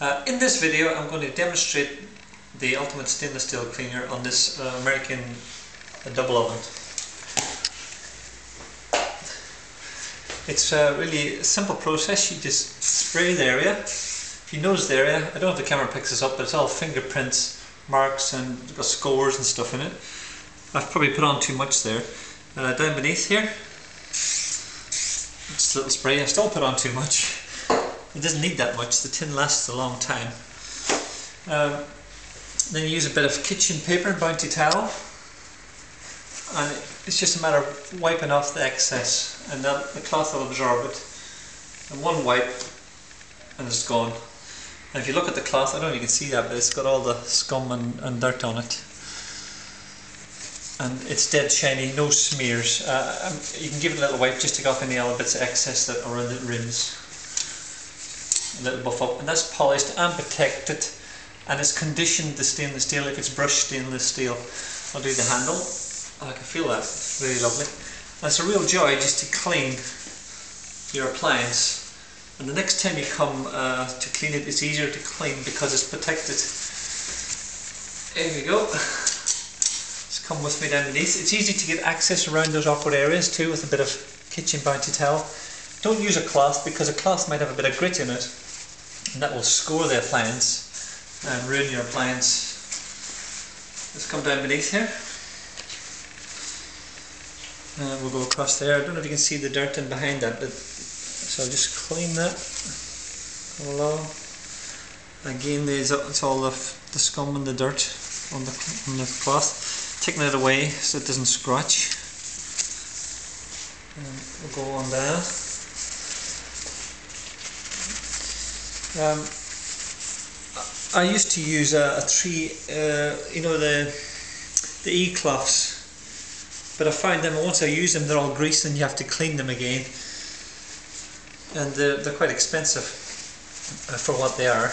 Uh, in this video I'm going to demonstrate the ultimate stainless steel cleaner on this uh, American uh, double oven. It's a really simple process, you just spray the area. If you notice the area, I don't know if the camera picks this up, but it's all fingerprints, marks and got scores and stuff in it. I've probably put on too much there. Uh, down beneath here, just a little spray, I still put on too much. It doesn't need that much, the tin lasts a long time. Um, then you use a bit of kitchen paper, and bounty towel, and it's just a matter of wiping off the excess, and that, the cloth will absorb it. And one wipe, and it's gone. And if you look at the cloth, I don't know if you can see that, but it's got all the scum and, and dirt on it. And it's dead shiny, no smears. Uh, um, you can give it a little wipe just to get off any other bits of excess that are around the rims a little buff up and that's polished and protected and it's conditioned the stainless steel if it's brushed stainless steel. I'll do the handle. Oh, I can feel that, it's really lovely. And it's a real joy just to clean your appliance and the next time you come uh, to clean it it's easier to clean because it's protected. There we go. Just come with me down beneath. It's easy to get access around those awkward areas too with a bit of kitchen bounty towel. Don't use a cloth because a cloth might have a bit of grit in it and that will score the appliance and ruin your appliance. Let's come down beneath here. And we'll go across there. I don't know if you can see the dirt in behind that, but so just clean that along. Again, there's it's all the, the scum and the dirt on the on the cloth. Taking it away so it doesn't scratch. And we'll go on there. Um, I used to use a, a three, uh, you know, the the e-cloths, but I find them once I use them, they're all greased and you have to clean them again, and they're, they're quite expensive uh, for what they are.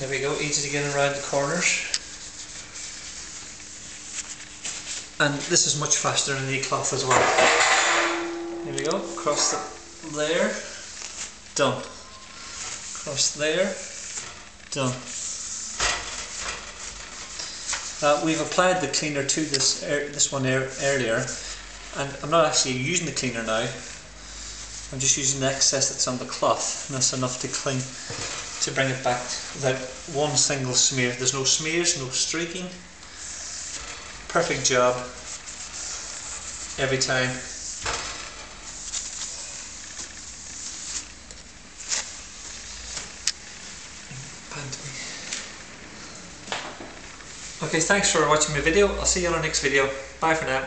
There we go, easy to get around the corners. And this is much faster than the e-cloth as well. Here we go, across the there, done. Cross there, done. Uh, we've applied the cleaner to this this one earlier, and I'm not actually using the cleaner now. I'm just using the excess that's on the cloth, and that's enough to clean to bring it back without one single smear. There's no smears, no streaking. Perfect job every time. Okay, thanks for watching my video. I'll see you on the next video. Bye for now.